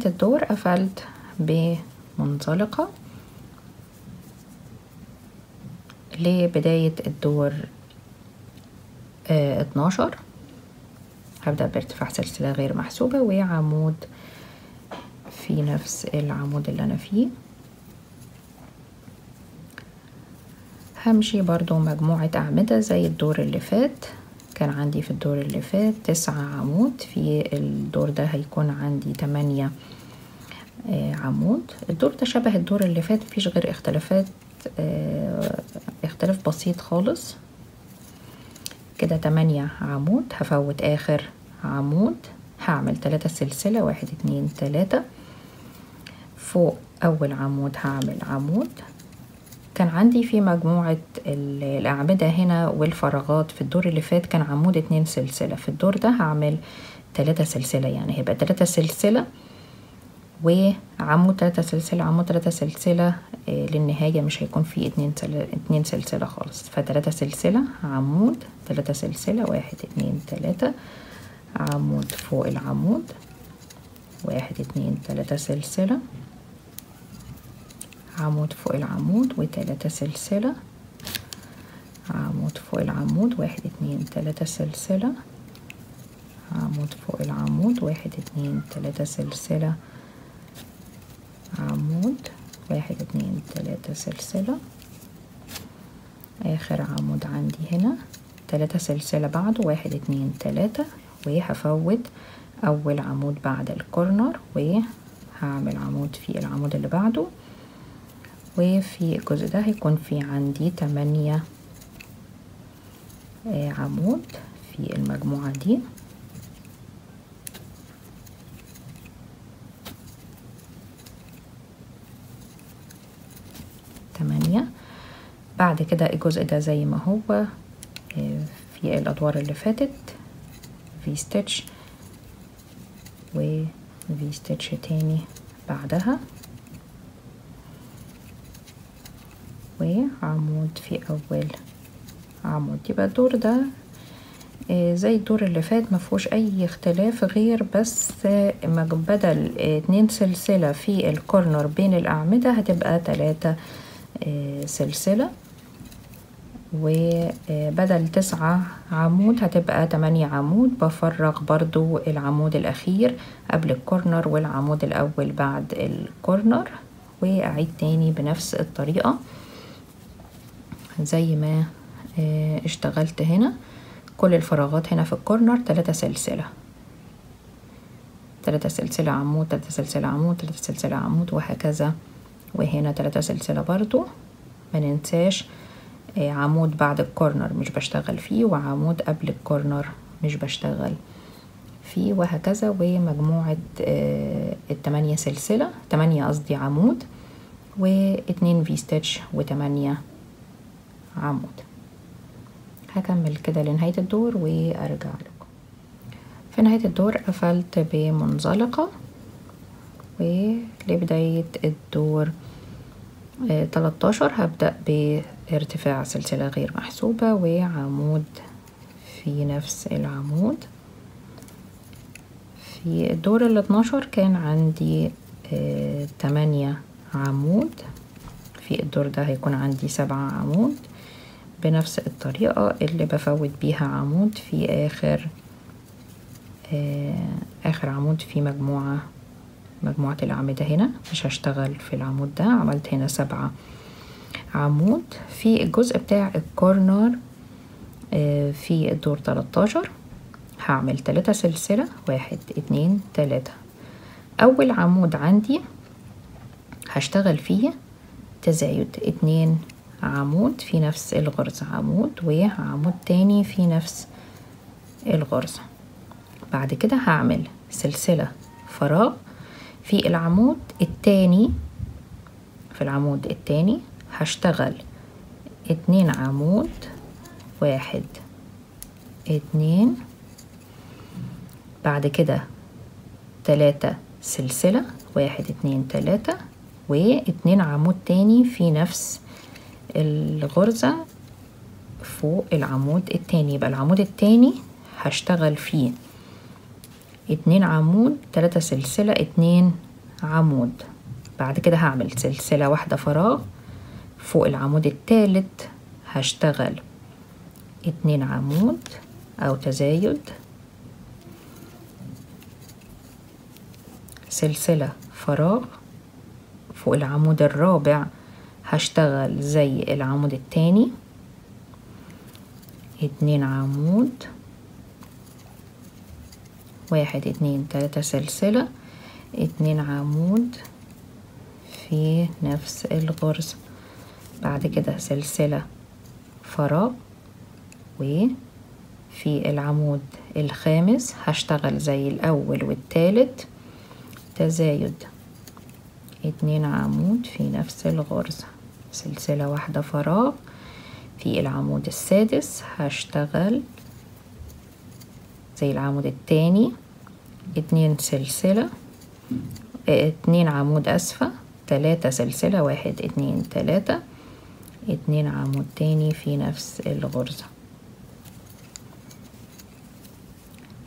نهاية الدور قفلت بمنزلقة لبداية الدور آه 12 هبدأ بارتفاع سلسلة غير محسوبة وعمود في نفس العمود اللي أنا فيه. همشي برضو مجموعة أعمدة زي الدور اللي فات. كان عندي في الدور اللي فات تسعة عمود. في الدور ده هيكون عندي تمانية آه عمود. الدور ده شبه الدور اللي فات مفيش غير اختلافات آه اختلاف بسيط خالص. كده تمانية عمود. هفوت آخر عمود. هعمل تلاتة سلسلة واحد اتنين تلاتة. فوق أول عمود هعمل عمود. كان عندي في مجموعة الأعمدة هنا والفراغات في الدور اللي فات كان عمود اتنين سلسلة. في الدور ده هعمل تلاتة سلسلة يعني هيبقى تلاتة سلسلة وعمود تلاتة سلسلة عمود تلاتة سلسلة للنهاية مش هيكون في اتنين, سل... اتنين سلسلة خالص. فتلاتة سلسلة عمود تلاتة سلسلة واحد اتنين تلاتة عمود فوق العمود واحد اتنين تلاتة سلسلة. عمود فوق العمود وتلاتة سلسلة. عمود فوق العمود واحد اتنين تلاتة سلسلة. عمود فوق العمود واحد اتنين تلاتة سلسلة. عمود واحد اتنين تلاتة سلسلة. آخر عمود عندي هنا تلاتة سلسلة بعده واحد اتنين تلاتة. وهفوت أول عمود بعد الكورنر وهعمل عمود في العمود اللي بعده. وفي الجزء ده هيكون في عندي تمانية عمود في المجموعة دي. تمانية. بعد كده الجزء ده زي ما هو في الأدوار اللي فاتت V stitch و V stitch تاني بعدها. وعمود في أول عمود. يبقى الدور ده زي الدور اللي فات مفهوش أي اختلاف غير بس بدل اتنين سلسلة في الكورنر بين الأعمدة هتبقى تلاتة سلسلة. وبدل تسعة عمود هتبقى تمانية عمود. بفرغ برضو العمود الأخير قبل الكورنر والعمود الأول بعد الكورنر وأعيد تاني بنفس الطريقة. زي ما اشتغلت هنا. كل الفراغات هنا في الكورنر تلاتة سلسلة. تلاتة سلسلة عمود تلاتة سلسلة عمود تلاتة سلسلة عمود وهكذا. وهنا تلاتة سلسلة برضو. ما ننساش عمود بعد الكورنر مش بشتغل فيه وعمود قبل الكورنر مش بشتغل فيه وهكذا. ومجموعة التمانية سلسلة تمانية قصدي عمود واتنين في ستيتش وتمانية عمود. هكمل كده لنهاية الدور وأرجع لكم. في نهاية الدور قفلت بمنزلقة ولبداية الدور تلاتاشر هبدأ بارتفاع سلسلة غير محسوبة وعمود في نفس العمود. في الدور الاتناشر كان عندي تمانية عمود. في الدور ده هيكون عندي سبعة عمود. بنفس الطريقة اللي بفوت بيها عمود في آخر آخر عمود في مجموعة مجموعة الأعمدة هنا. مش هشتغل في العمود ده. عملت هنا سبعة عمود في الجزء بتاع الكورنر في الدور 13 هعمل تلاتة سلسلة. واحد اتنين تلاتة. أول عمود عندي هشتغل فيه تزايد اتنين عمود في نفس الغرزة عمود وعمود تاني في نفس الغرزة. بعد كده هعمل سلسلة فراغ في العمود التاني في العمود التاني هشتغل اتنين عمود واحد اتنين. بعد كده تلاتة سلسلة واحد اتنين تلاتة واتنين عمود تاني في نفس الغرزة فوق العمود التاني. يبقى العمود التاني هشتغل فيه اتنين عمود تلاتة سلسلة اتنين عمود. بعد كده هعمل سلسلة واحدة فراغ. فوق العمود التالت هشتغل اتنين عمود أو تزايد. سلسلة فراغ. فوق العمود الرابع هشتغل زي العمود التاني. اتنين عمود. واحد اتنين تلاتة سلسلة. اتنين عمود في نفس الغرزة بعد كده سلسلة فراغ. وفي العمود الخامس هشتغل زي الأول والتالت. تزايد اتنين عمود في نفس الغرزة. سلسلة واحدة فراغ في العمود السادس. هشتغل زي العمود التاني. اتنين سلسلة اتنين عمود أسفة تلاتة سلسلة واحد اتنين تلاتة. اتنين عمود تاني في نفس الغرزة.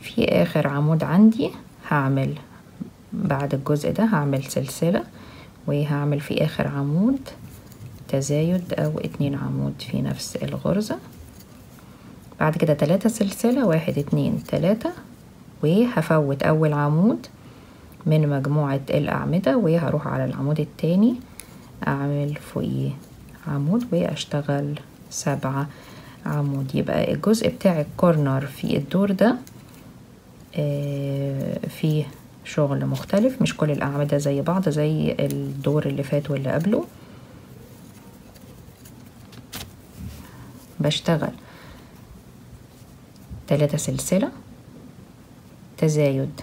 في آخر عمود عندي هعمل بعد الجزء ده هعمل سلسلة. وهعمل في آخر عمود تزايد أو اتنين عمود في نفس الغرزة. بعد كده تلاتة سلسلة واحد اتنين تلاتة وهفوت أول عمود من مجموعة الأعمدة وهروح على العمود التاني أعمل فوقيه عمود وأشتغل سبعة عمود. يبقى الجزء بتاع الكورنر في الدور ده فيه شغل مختلف مش كل الأعمدة زي بعض زي الدور اللي فات واللي قبله. بشتغل. تلاتة سلسلة. تزايد.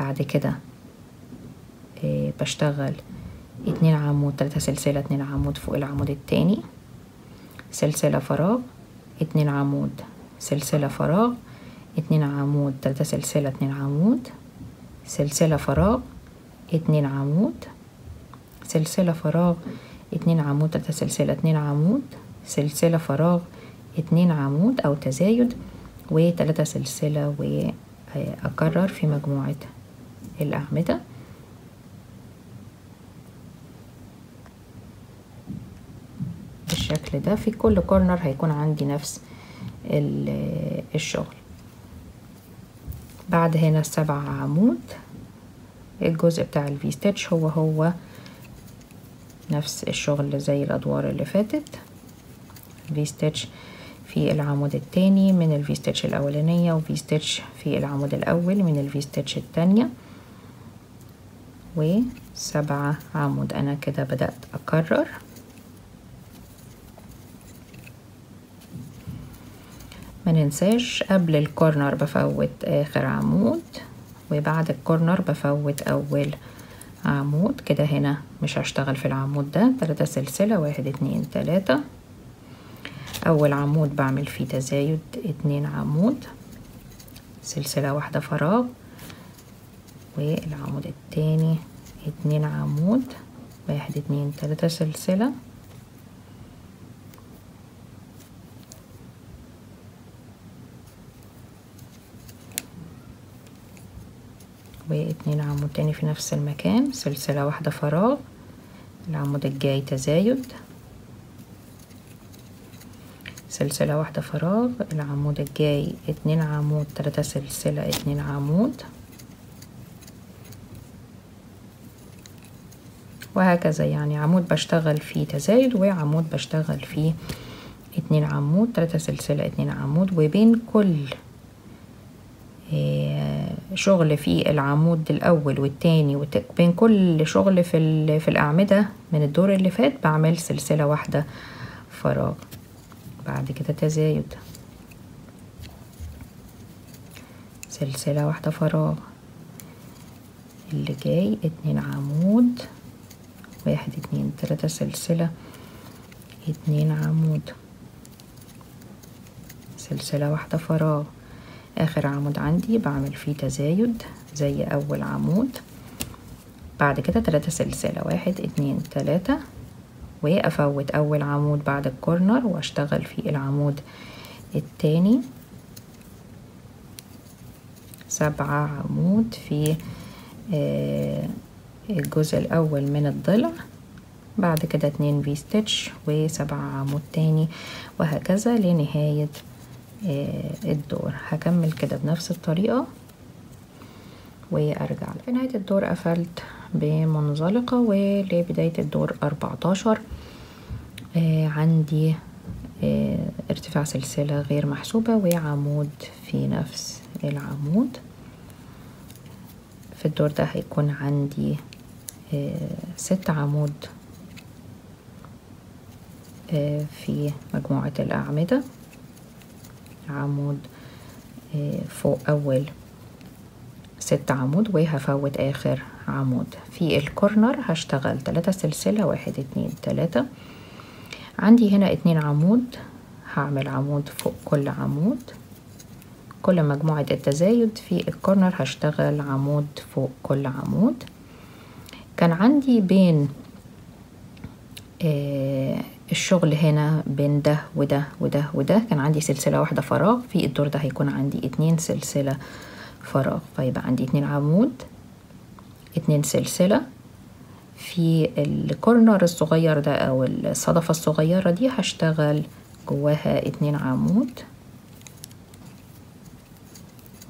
بعد كده إيه بشتغل اتنين عمود تلاتة سلسلة اتنين عمود فوق العمود التاني. سلسلة فراغ اتنين عمود. سلسلة فراغ اتنين عمود تلاتة سلسلة اتنين عمود. سلسلة فراغ اتنين عمود. سلسلة فراغ اتنين عمود تلاتة سلسلة اتنين عمود. سلسلة فراغ اتنين عمود أو تزايد وتلاتة سلسلة وأكرر في مجموعة الأعمدة. بالشكل ده في كل كورنر هيكون عندي نفس الشغل. بعد هنا السبع عمود. الجزء بتاع ال V stitch هو هو نفس الشغل زي الأدوار اللي فاتت. V stitch في العمود التاني من ال V stitch الأولانية و V stitch في العمود الأول من ال V stitch التانية. وسبعة عمود. أنا كده بدأت أكرر. ما ننساش قبل ال corner بفوت آخر عمود وبعد الكورنر بفوت أول عمود. كده هنا مش هشتغل في العمود ده. تلاتة سلسلة واحد اتنين تلاتة. أول عمود بعمل فيه تزايد اتنين عمود. سلسلة واحدة فراغ. والعمود التاني اتنين عمود. واحد اتنين تلاتة سلسلة. واتنين عمود تاني في نفس المكان سلسلة واحدة فراغ. العمود الجاي تزايد. سلسلة واحدة فراغ. العمود الجاي اتنين عمود تلاتة سلسلة اتنين عمود. وهكذا يعني عمود بشتغل فيه تزايد وعمود بشتغل فيه اتنين عمود تلاتة سلسلة اتنين عمود وبين كل شغل في العمود الأول والتاني بين كل شغل في, في الأعمدة من الدور اللي فات بعمل سلسلة واحدة فراغ. بعد كده تزايد. سلسلة واحدة فراغ. اللي جاي اتنين عمود. واحد اتنين تلاتة سلسلة. اتنين عمود. سلسلة واحدة فراغ. آخر عمود عندي بعمل فيه تزايد زي أول عمود. بعد كده تلاتة سلسلة واحد اتنين تلاتة وأفوت أول عمود بعد الكورنر وأشتغل في العمود التاني. سبعة عمود في آه، الجزء الأول من الضلع بعد كده اتنين في ستitch وسبع عمود تاني وهكذا لنهاية الدور. هكمل كده بنفس الطريقة وأرجع. في نهاية الدور قفلت بمنزلقة ولبداية الدور 14 آه عندي آه ارتفاع سلسلة غير محسوبة وعمود في نفس العمود. في الدور ده هيكون عندي آه ست عمود آه في مجموعة الأعمدة. عمود آه فوق أول ست عمود وهفوت آخر عمود. في الكورنر هشتغل تلاتة سلسلة واحد اتنين تلاتة. عندي هنا اتنين عمود. هعمل عمود فوق كل عمود. كل مجموعة التزايد. في الكورنر هشتغل عمود فوق كل عمود. كان عندي بين آه الشغل هنا بين ده وده وده وده. كان عندي سلسلة واحدة فراغ. في الدور ده هيكون عندي اتنين سلسلة فراغ. فيبقى عندي اتنين عمود اتنين سلسلة. في الكورنر الصغير ده أو الصدفة الصغيرة دي هشتغل جواها اتنين عمود.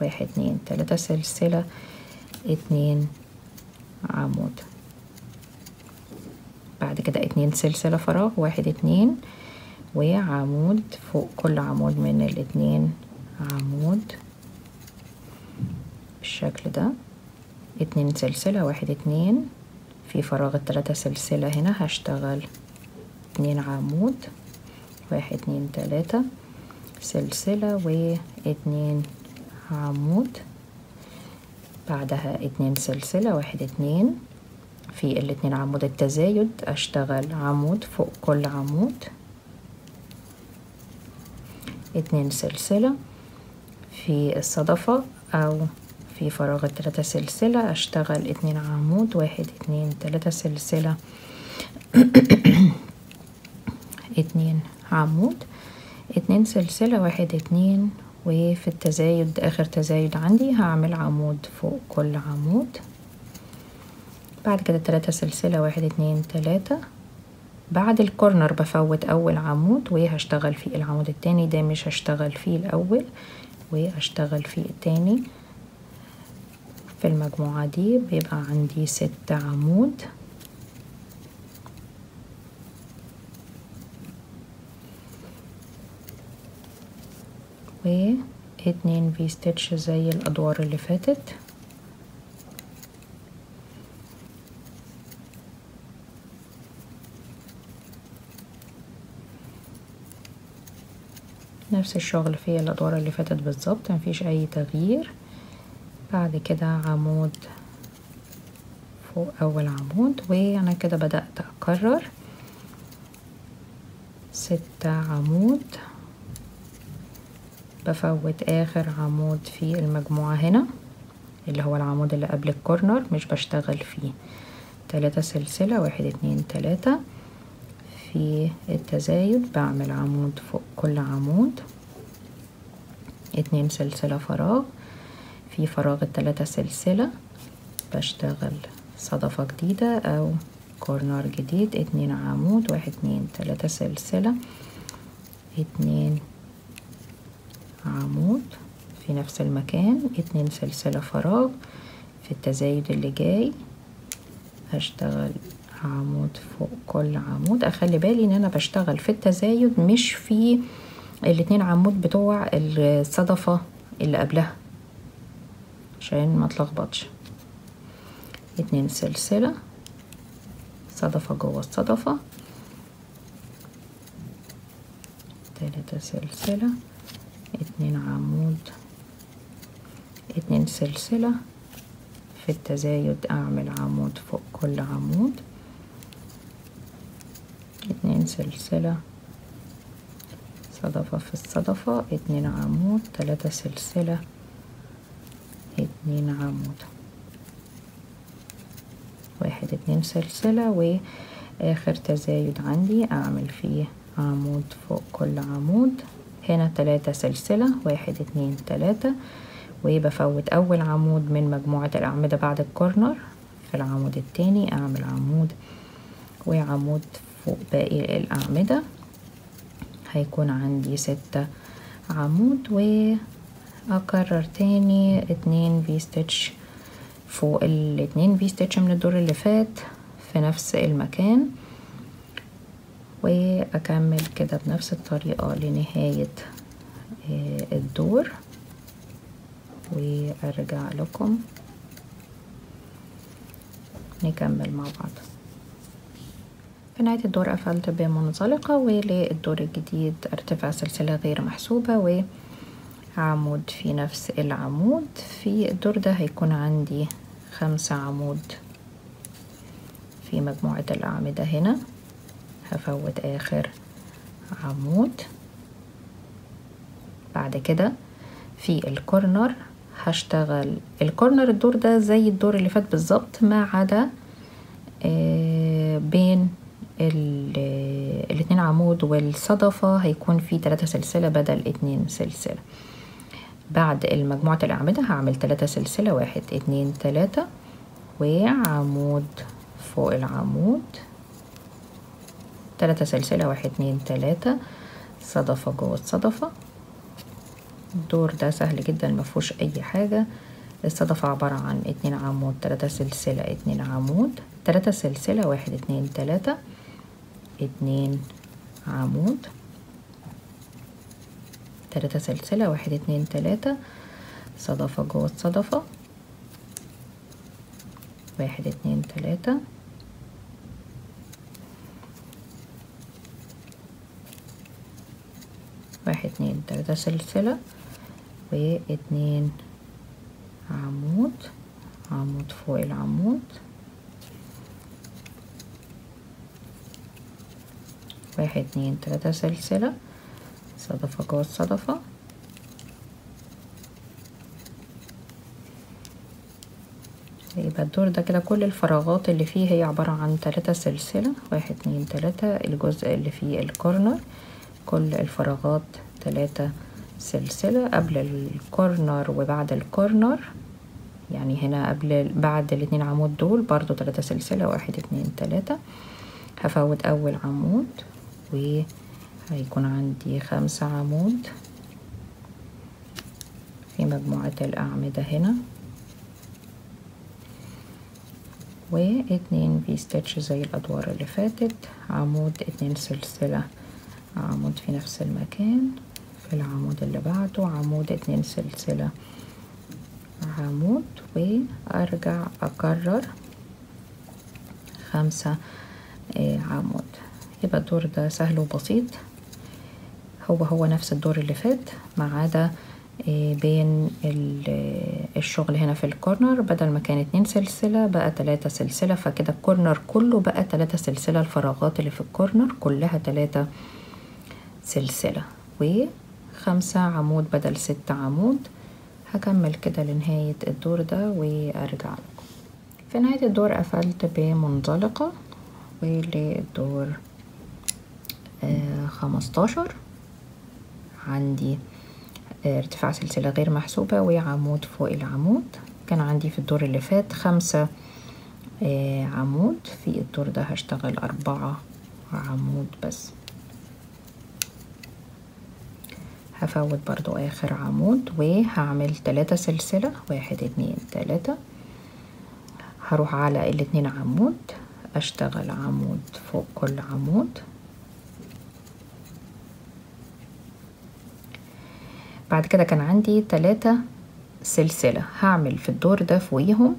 واحد اتنين تلاتة سلسلة اتنين عمود. بعد كده اتنين سلسلة فراغ واحد اتنين وعمود فوق كل عمود من الاتنين عمود بالشكل ده. اتنين سلسلة واحد اتنين. في فراغ التلاتة سلسلة هنا هشتغل اتنين عمود واحد اتنين تلاتة سلسلة واتنين عمود. بعدها اتنين سلسلة واحد اتنين. في الاتنين عمود التزايد أشتغل عمود فوق كل عمود. اتنين سلسلة في الصدفة أو في فراغ التلاتة سلسلة أشتغل اتنين عمود واحد اتنين تلاتة سلسلة. اتنين عمود. اتنين سلسلة واحد اتنين وفي التزايد آخر تزايد عندي هعمل عمود فوق كل عمود. بعد كده تلاتة سلسلة واحد اتنين تلاتة. بعد الكورنر بفوت أول عمود وهشتغل فيه العمود التاني ده مش هشتغل فيه الأول واشتغل فيه التاني. في المجموعة دي بيبقى عندي ست عمود. واتنين في ستيتش زي الأدوار اللي فاتت. نفس الشغل في الأدوار اللي فاتت بالظبط مفيش أي تغيير. بعد كده عمود فوق أول عمود وأنا كده بدأت أكرر. ستة عمود. بفوت آخر عمود في المجموعة هنا اللي هو العمود اللي قبل الكورنر مش بشتغل فيه. تلاتة سلسلة واحد اتنين تلاتة. في التزايد بعمل عمود فوق كل عمود. اتنين سلسلة فراغ. في فراغ التلاتة سلسلة. بشتغل صدفة جديدة أو كورنر جديد. اتنين عمود واحد اتنين تلاتة سلسلة. اتنين عمود في نفس المكان. اتنين سلسلة فراغ في التزايد اللي جاي. هشتغل عمود فوق كل عمود. أخلي بالي إن أنا بشتغل في التزايد مش في الاتنين عمود بتوع الصدفة اللي قبلها عشان ما تلخبطش. اتنين سلسلة صدفة جوه الصدفة. تلاتة سلسلة اتنين عمود. اتنين سلسلة في التزايد أعمل عمود فوق كل عمود. اتنين سلسلة. صدفة في الصدفة اتنين عمود تلاتة سلسلة اتنين عمود. واحد اتنين سلسلة وآخر تزايد عندي أعمل فيه عمود فوق كل عمود. هنا تلاتة سلسلة واحد اتنين تلاتة وبفوت أول عمود من مجموعة الأعمدة بعد الكورنر في العمود التاني أعمل عمود وعمود فوق باقي الأعمدة. هيكون عندي ستة عمود وأكرر تاني اتنين في ستitch فوق الاتنين في ستitch من الدور اللي فات في نفس المكان. وأكمل كده بنفس الطريقة لنهاية الدور. وأرجع لكم نكمل مع بعض. في نهاية الدور قفلت بمنزلقة وللدور الجديد ارتفع سلسلة غير محسوبة وعمود في نفس العمود. في الدور ده هيكون عندي خمسة عمود في مجموعة الأعمدة هنا. هفوت آخر عمود. بعد كده في الكورنر هشتغل. الكورنر الدور ده زي الدور اللي فات بالظبط ما عدا آه بين الاتنين عمود والصدفة هيكون في تلاتة سلسلة بدل اتنين سلسلة. بعد المجموعة الأعمدة هعمل تلاتة سلسلة واحد اتنين تلاتة وعمود فوق العمود. تلاتة سلسلة واحد اتنين تلاتة صدفة جوه الصدفة. الدور ده سهل جدا مفهوش أي حاجة. الصدفة عبارة عن اتنين عمود تلاتة سلسلة اتنين عمود. تلاتة سلسلة واحد اتنين تلاتة. اتنين عمود تلاتة سلسلة واحد اتنين تلاتة صدفة جوه الصدفة واحد اتنين تلاتة. واحد اتنين تلاتة سلسلة واتنين عمود عمود فوق العمود. واحد اتنين تلاتة سلسلة. صدفة جوه الصدفة. يبقى الدور ده كده كل الفراغات اللي فيه هي عبارة عن تلاتة سلسلة. واحد اتنين تلاتة. الجزء اللي فيه الكورنر كل الفراغات تلاتة سلسلة. قبل الكورنر وبعد الكورنر يعني هنا قبل بعد الاتنين عمود دول برضو تلاتة سلسلة. واحد اتنين تلاتة. هفوت أول عمود. وهيكون عندي خمسة عمود في مجموعة الأعمدة هنا. واتنين في ستيتش زي الأدوار اللي فاتت. عمود اتنين سلسلة. عمود في نفس المكان في العمود اللي بعده. عمود اتنين سلسلة. عمود وأرجع أكرر خمسة عمود. يبقى الدور ده سهل وبسيط. هو هو نفس الدور اللي فات ما عدا بين الشغل هنا في الكورنر بدل ما كان اتنين سلسلة بقى تلاتة سلسلة فكده الكورنر كله بقى تلاتة سلسلة الفراغات اللي في الكورنر كلها تلاتة سلسلة. وخمسة عمود بدل ستة عمود. هكمل كده لنهاية الدور ده وأرجع لكم. في نهاية الدور قفلت بمنزلقة وللدور آه خمستاشر. عندي آه ارتفاع سلسلة غير محسوبة وعمود فوق العمود. كان عندي في الدور اللي فات خمسة آه عمود. في الدور ده هشتغل أربعة عمود بس. هفوت برضو آخر عمود وهعمل تلاتة سلسلة. واحد اتنين تلاتة. هروح على الاتنين عمود. أشتغل عمود فوق كل عمود. بعد كده كان عندي تلاتة سلسلة. هعمل في الدور ده فوقيهم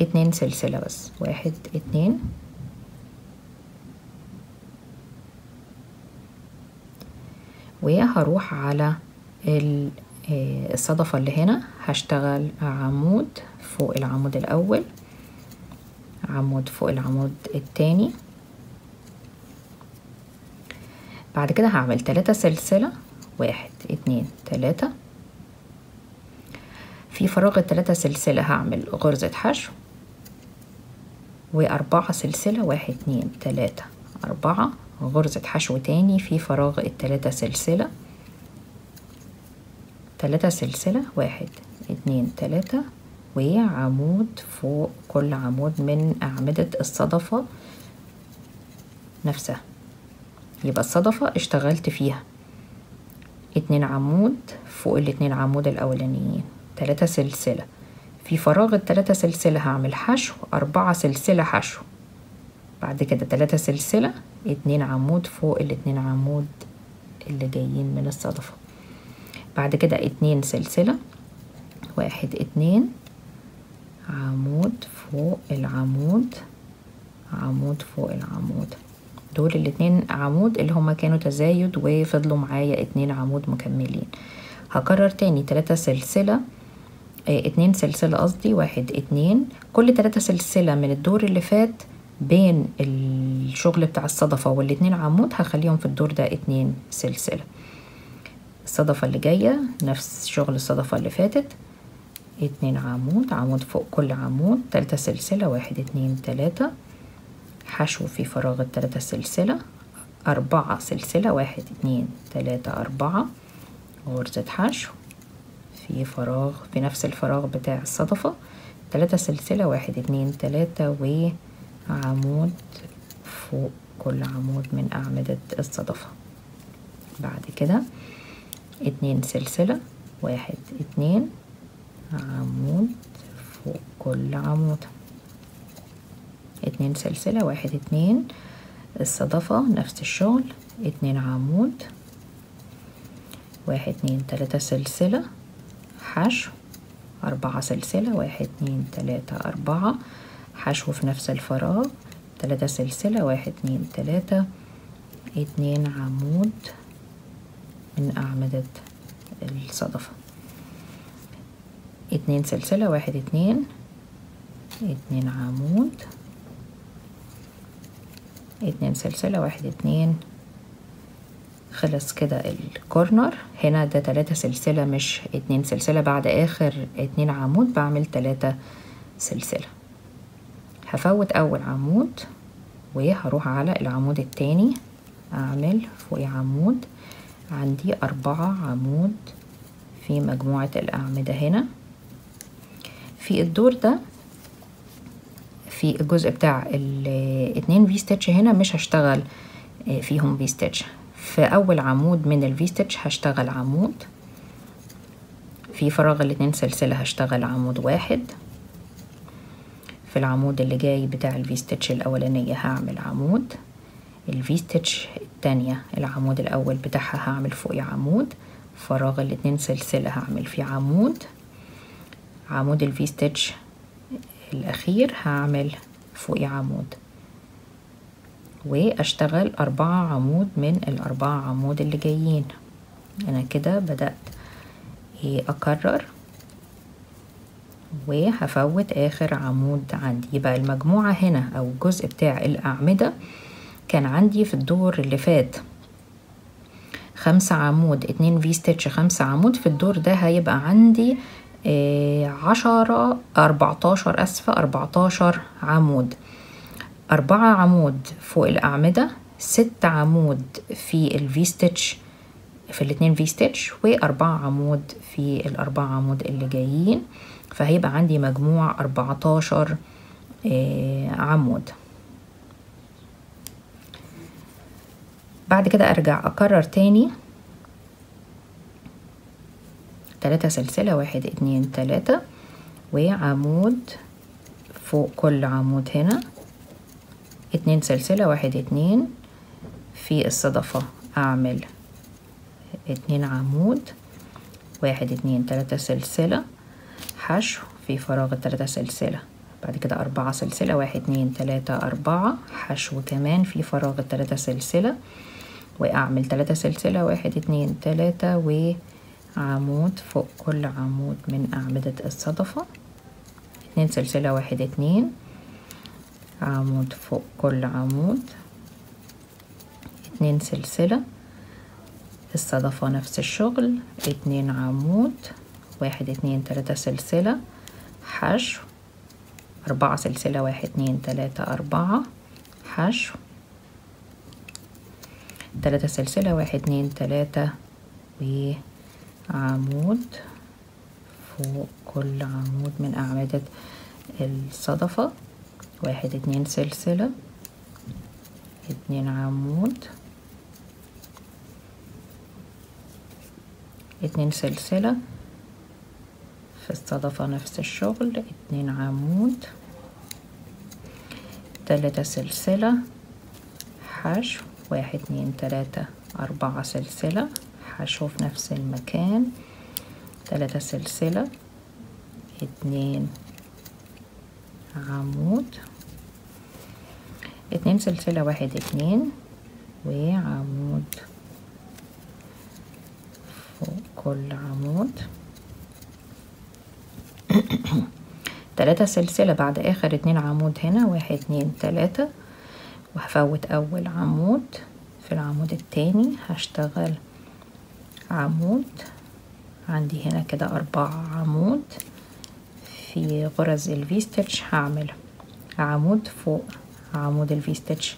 اتنين سلسلة بس. واحد اتنين. وهروح على الصدفة اللي هنا. هشتغل عمود فوق العمود الأول عمود فوق العمود التاني. بعد كده هعمل تلاتة سلسلة. واحد اتنين تلاتة. في فراغ التلاتة سلسلة هعمل غرزة حشو. وأربعة سلسلة واحد اتنين تلاتة. أربعة غرزة حشو تاني في فراغ التلاتة سلسلة. تلاتة سلسلة واحد اتنين تلاتة. وعمود فوق كل عمود من أعمدة الصدفة نفسها. يبقى الصدفة اشتغلت فيها. اتنين عمود فوق الاتنين عمود الأولانيين تلاتة سلسلة. في فراغ التلاتة سلسلة هعمل حشو أربعة سلسلة حشو. بعد كده تلاتة سلسلة اتنين عمود فوق الاتنين عمود اللي جايين من الصدفة. بعد كده اتنين سلسلة واحد اتنين عمود فوق العمود عمود فوق العمود. دول الاتنين عمود اللي هما كانوا تزايد وفضلوا معايا اتنين عمود مكملين. هكرر تاني تلاتة سلسلة آه اتنين سلسلة قصدي واحد اتنين. كل تلاتة سلسلة من الدور اللي فات بين الشغل بتاع الصدفة والاتنين عمود هخليهم في الدور ده اتنين سلسلة. الصدفة اللي جاية نفس شغل الصدفة اللي فاتت. اتنين عمود عمود فوق كل عمود تلاتة سلسلة واحد اتنين تلاتة. حشو في فراغ التلاتة سلسلة. أربعة سلسلة واحد اتنين تلاتة أربعة. غرزة حشو في فراغ في نفس الفراغ بتاع الصدفة. تلاتة سلسلة واحد اتنين تلاتة وعمود فوق كل عمود من أعمدة الصدفة. بعد كده اتنين سلسلة واحد اتنين عمود فوق كل عمود. اتنين سلسلة واحد اتنين الصدفة نفس الشغل اتنين عمود واحد اتنين تلاتة سلسلة حشو أربعة سلسلة واحد اتنين تلاتة أربعة حشو في نفس الفراغ تلاتة سلسلة واحد اتنين تلاتة اتنين عمود من أعمدة الصدفة. اتنين سلسلة واحد اتنين اتنين عمود. اتنين سلسلة واحد اتنين. خلص كده الكورنر هنا ده تلاتة سلسلة مش اتنين سلسلة. بعد آخر اتنين عمود بعمل تلاتة سلسلة. هفوت أول عمود وهروح على العمود التاني. أعمل فوق عمود. عندي أربعة عمود في مجموعة الأعمدة هنا. في الدور ده في الجزء بتاع الاتنين V stitch هنا مش هشتغل فيهم V stitch في أول عمود من ال V stitch هشتغل عمود. في فراغ الاتنين سلسلة هشتغل عمود واحد. في العمود اللي جاي بتاع ال V stitch الأولانية هعمل عمود. ال V stitch التانية العمود الأول بتاعها هعمل فوقيه عمود. فراغ الاتنين سلسلة هعمل فيه عمود. عمود ال V stitch الأخير هعمل فوقي عمود. وأشتغل أربعة عمود من الأربعة عمود اللي جايين. أنا كده بدأت. أكرر. وهفوت آخر عمود عندي. يبقى المجموعة هنا أو الجزء بتاع الأعمدة كان عندي في الدور اللي فات. خمسة عمود اتنين في ستيتش خمسة عمود. في الدور ده هيبقى عندي عشرة أربعتاشر أسفة أربعتاشر عمود. أربعة عمود فوق الأعمدة ست عمود في ال V stitch في الاتنين V stitch وأربعة عمود في الأربعة عمود اللي جايين. فهيبقى عندي مجموع أربعتاشر عمود. بعد كده أرجع أكرر تاني. تلاتة سلسلة واحد اتنين تلاتة. وعمود فوق كل عمود هنا. اتنين سلسلة واحد اتنين. في الصدفة أعمل اتنين عمود واحد اتنين تلاتة سلسلة. حشو في فراغ التلاتة سلسلة. بعد كده أربعة سلسلة واحد اتنين تلاتة أربعة. حشو كمان في فراغ التلاتة سلسلة. وأعمل تلاتة سلسلة واحد اتنين تلاتة و عمود فوق كل عمود من أعمدة الصدفة. اتنين سلسلة واحد اتنين. عمود فوق كل عمود. اتنين سلسلة. الصدفة نفس الشغل. اتنين عمود. واحد اتنين تلاتة سلسلة. حشو. أربعة سلسلة واحد اتنين تلاتة أربعة. حشو. تلاتة سلسلة واحد اتنين تلاتة و عمود فوق كل عمود من أعمدة الصدفة. واحد اتنين سلسلة. اتنين عمود. اتنين سلسلة في الصدفة نفس الشغل. اتنين عمود. تلاتة سلسلة. حشو. واحد اتنين تلاتة أربعة سلسلة. حشو في نفس المكان. تلاتة سلسلة. اتنين عمود. اتنين سلسلة واحد اتنين. وعمود فوق كل عمود. تلاتة سلسلة بعد آخر اتنين عمود هنا واحد اتنين تلاتة. وهفوت أول عمود في العمود التاني. هشتغل عمود. عندي هنا كده أربع عمود في غرز ال V stitch هعمل عمود فوق عمود ال V stitch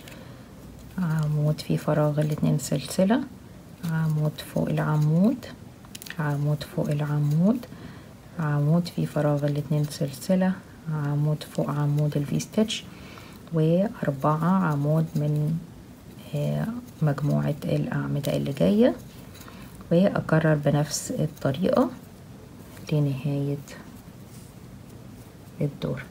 عمود في فراغ الاتنين سلسلة عمود فوق العمود عمود فوق العمود عمود في فراغ الاتنين سلسلة عمود فوق عمود ال V stitch وأربعة عمود من مجموعة الأعمدة اللي جاية. وأكرر بنفس الطريقة لنهاية الدور.